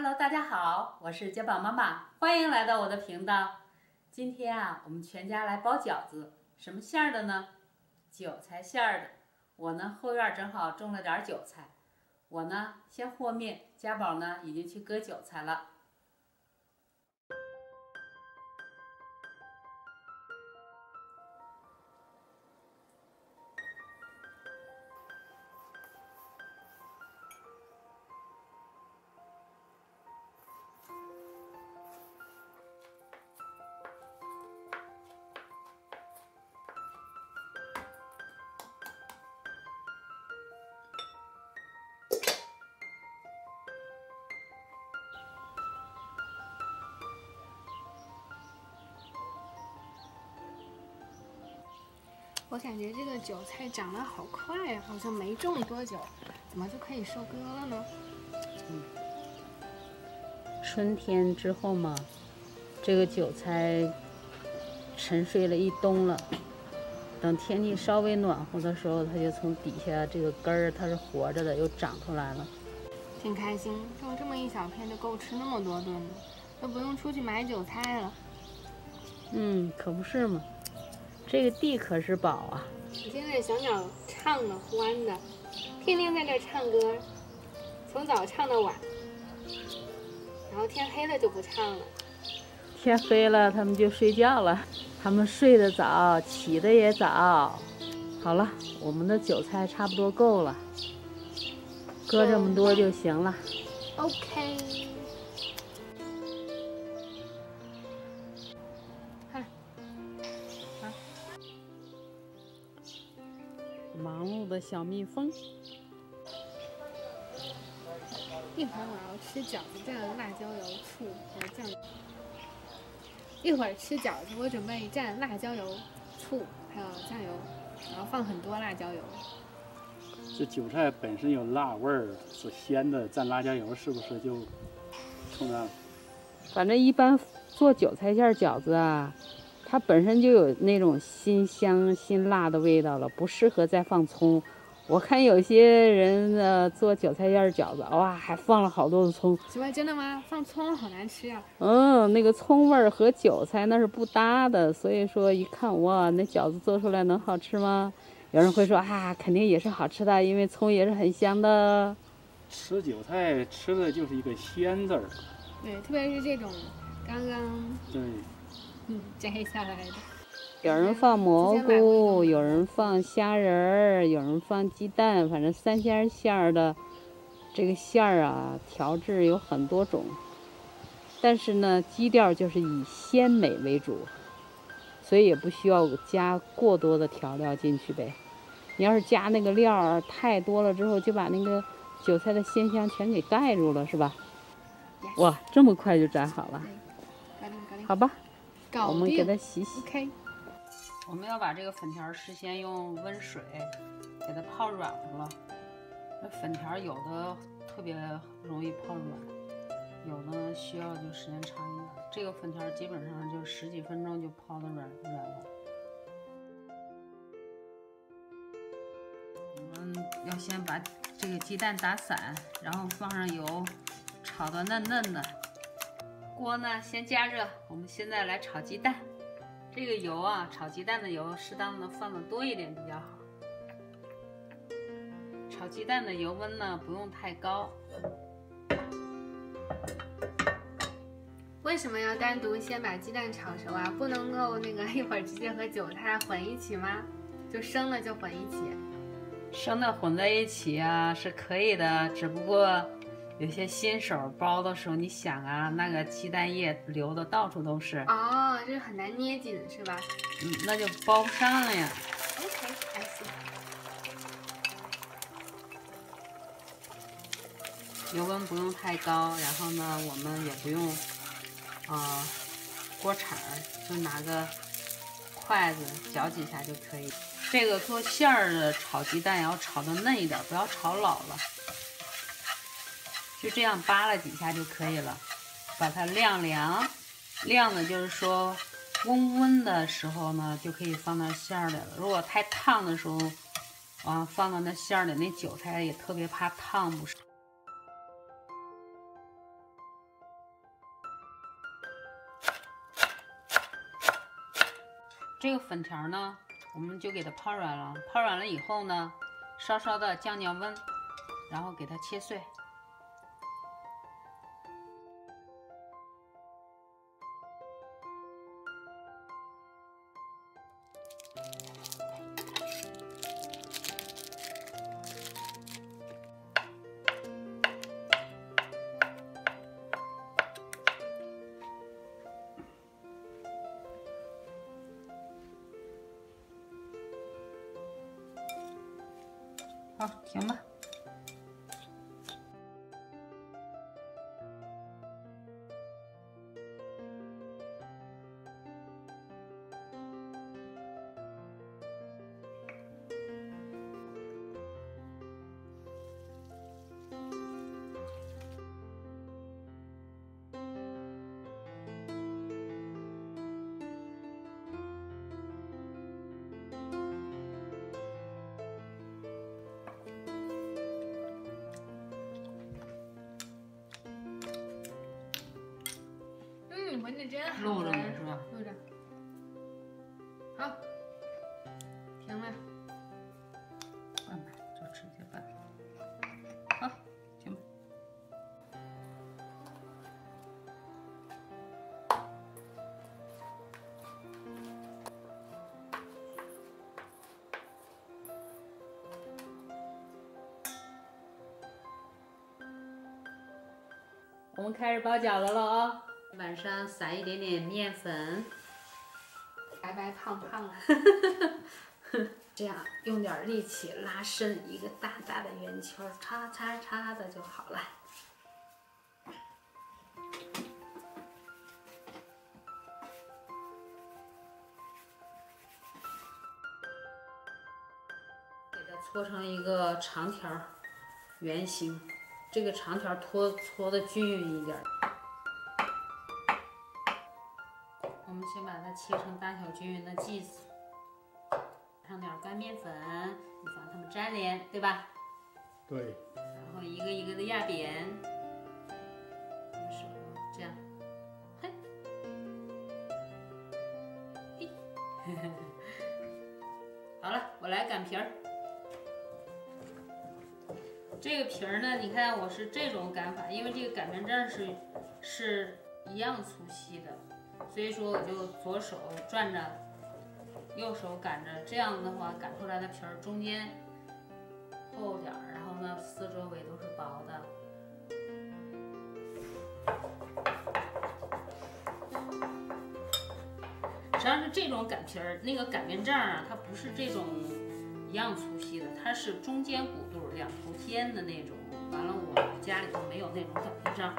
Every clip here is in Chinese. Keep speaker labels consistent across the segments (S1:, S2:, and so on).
S1: Hello，大家好，我是杰宝妈妈，欢迎来到我的频道。今天啊，我们全家来包饺子，什么馅儿的呢？韭菜馅儿的。我呢，后院正好种了点韭菜，我呢先和面，家宝呢已经去割韭菜了。
S2: 我感觉这个韭菜长得好快呀，好像没种多久，怎么就可以收割了呢？
S1: 嗯，春天之后嘛，这个韭菜沉睡了一冬了，等天气稍微暖和的时候，它就从底下这个根儿它是活着的，又长出来了。
S2: 挺开心，种这么一小片就够吃那么多顿了，都不用出去买韭菜了。
S1: 嗯，可不是嘛。这个地可是宝啊！
S2: 你听这小鸟唱的欢的，天天在这唱歌，从早唱到晚，然后天黑了就不唱了。
S1: 天黑了，它们就睡觉了。它们睡得早，起得也早。好了，我们的韭菜差不多够了，割这么多就行了。
S2: OK。
S1: 忙碌的小蜜蜂。
S2: 一会儿我要吃饺子蘸辣椒油、醋和酱油。一会儿吃饺子，我准备蘸辣椒油、醋还有酱油，然后放很多辣椒油。
S3: 这韭菜本身有辣味儿，是鲜的，蘸辣椒油是不是就冲淡了？
S1: 反正一般做韭菜馅饺子啊。它本身就有那种辛香辛辣的味道了，不适合再放葱。我看有些人呃做韭菜馅饺子，哇，还放了好多的葱。
S2: 什么？真的吗？放葱好难吃呀。
S1: 嗯，那个葱味儿和韭菜那是不搭的，所以说一看哇，那饺子做出来能好吃吗？有人会说啊，肯定也是好吃的，因为葱也是很香的。
S3: 吃韭菜吃的就是一个鲜字儿。
S2: 对，特别是这种刚刚。
S3: 对。
S2: 摘下来的，
S1: 有人放蘑菇，有人放虾仁儿，有人放鸡蛋，反正三鲜馅儿的这个馅儿啊，调制有很多种。但是呢，基调就是以鲜美为主，所以也不需要加过多的调料进去呗。你要是加那个料儿太多了之后，就把那个韭菜的鲜香全给盖住了，是吧？哇，这么快就炸好了，好吧。我们给它洗洗。
S2: OK。
S1: 我们要把这个粉条事先用温水给它泡软乎了。那粉条有的特别容易泡软，有的需要就时间长一点。这个粉条基本上就十几分钟就泡的软软了。我们要先把这个鸡蛋打散，然后放上油，炒的嫩嫩的。锅呢，先加热。我们现在来炒鸡蛋。这个油啊，炒鸡蛋的油适当的放的多一点比较好。炒鸡蛋的油温呢，不用太高。
S2: 为什么要单独先把鸡蛋炒熟啊？不能够那个 一会儿直接和韭菜混一起吗？就生的就混一起？
S1: 生的混在一起啊，是可以的，只不过。有些新手包的时候，你想啊，那个鸡蛋液流的到处都是
S2: 哦，就是很难捏紧，是吧？
S1: 嗯，那就包不上了呀。油温不用太高，然后呢，我们也不用啊锅铲，就拿个筷子搅几下就可以。这个做馅儿的炒鸡蛋要炒的嫩一点，不要炒老了。就这样扒拉几下就可以了，把它晾凉。晾的就是说温温的时候呢，就可以放到馅儿里了。如果太烫的时候，啊，放到那馅儿里，那韭菜也特别怕烫，不是？这个粉条呢，我们就给它泡软了。泡软了以后呢，稍稍的降降温，然后给它切碎。行吧。
S2: 嗯，闻着真好
S1: 录着呢是吧？
S2: 录着。好，停了。
S1: 拌吧，就直接拌。好，停吧。我们开始包饺子了啊、晚上撒一点点面粉，
S2: 白白胖胖。的，
S1: 这样用点力气拉伸一个大大的圆圈，叉叉叉的就好了。给它搓成一个长条儿圆形，这个长条儿搓搓的均匀一点它切成大小均匀的剂子。上点干面粉，以防它们粘连，对吧？
S3: 对，
S1: 然后一个一个的压扁，这个时候这样，嘿，嘿，好了，我来擀皮儿。这个皮儿呢，你看我是这种擀法，因为这个擀面杖是是一样粗细的，所以说我就左手转着。右手擀着，这样的话擀出来的皮儿中间厚点儿，然后呢四周围都是薄的。实际上是这种擀皮儿，那个擀面杖啊，它不是这种一样粗细的，它是中间鼓肚两头尖的那种。完了，我家里头没有那种擀面杖，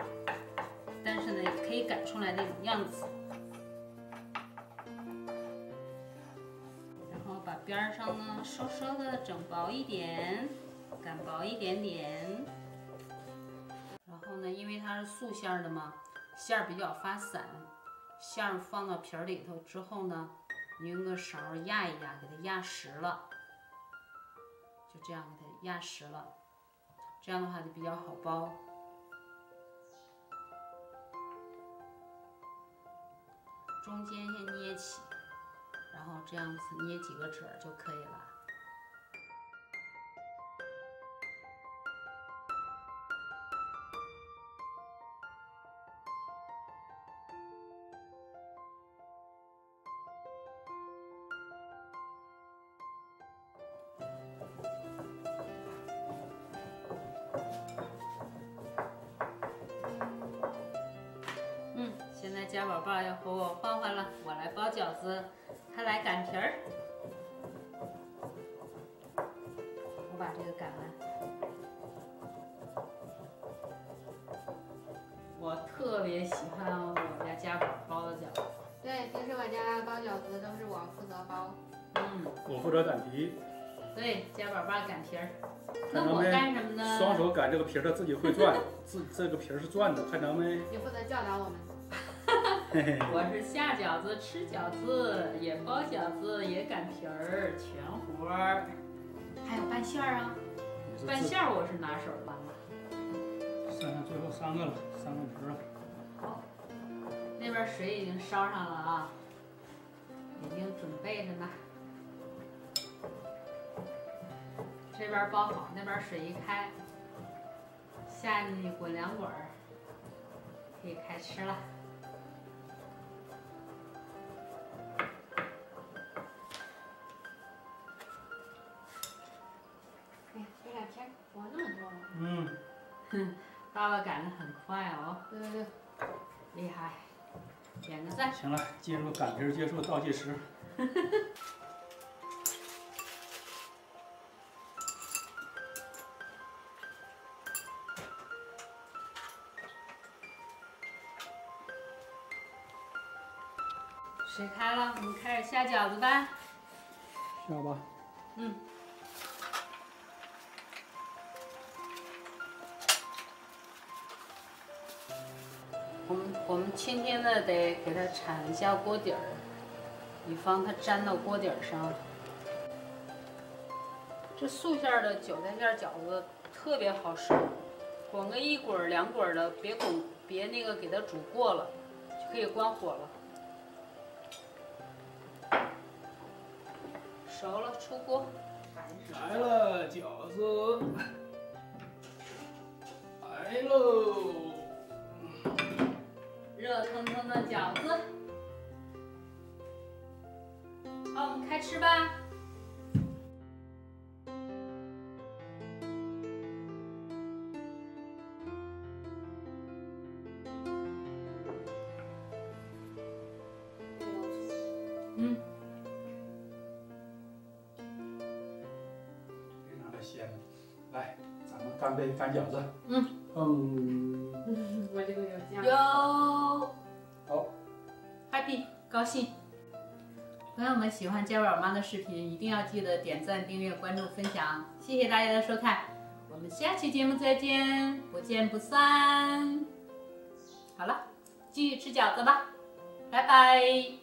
S1: 但是呢，也可以擀出来那种样子。边上呢稍稍的整薄一点，擀薄一点点。然后呢，因为它是素馅的嘛，馅儿比较发散，馅儿放到皮儿里头之后呢，你用个勺压一压，给它压实了，就这样给它压实了，这样的话就比较好包。中间先捏起。然后这样子捏几个褶就可以了。家宝爸要和我换换了，我来包饺子。他来擀皮儿，我把这个擀完。我特别喜欢我们家家宝包的饺子。
S2: 对，平时我家包饺子都是我负责包。
S1: 嗯，
S3: 我负责擀皮。
S1: 对，家宝爸擀皮儿。那我干什么呢？
S3: 双手擀这个皮儿，他自己会转，自这个皮儿是转的，看着没？
S2: 你负责教导我们。
S1: 我是下饺子、吃饺子，也包饺子，也擀皮儿，全活儿。还有拌馅儿啊，拌馅儿我是拿手的。
S3: 剩下最后三个了，三个皮儿了。
S1: 好，那边水已经烧上了啊。已经准备着呢。这边包好，那边水一开，下进去滚两滚儿，可以开吃了。厉害，点个赞。
S3: 行了，进入擀皮儿结束倒计时。
S1: 水开了，我们开始下饺子吧。
S3: 下吧。
S1: 嗯。我们轻轻的得给它铲一下锅底儿，以防它粘到锅底儿上。这素馅的韭菜馅饺子特别好熟，滚个一滚儿两滚儿的，别滚别那个给它煮过了，就可以关火了。熟了，出锅。
S3: 来了，饺子。来喽。
S1: 热腾腾的饺子。好，我们开吃吧。嗯，
S3: 非常的鲜。来，咱们干杯，干饺子。
S1: 嗯。
S3: 嗯。
S1: 高兴。朋友们喜欢家宝妈的视频，一定要记得点赞、订阅、关注、分享。谢谢大家的收看，我们下期节目再见，不见不散。好了，继续吃饺子吧，拜拜。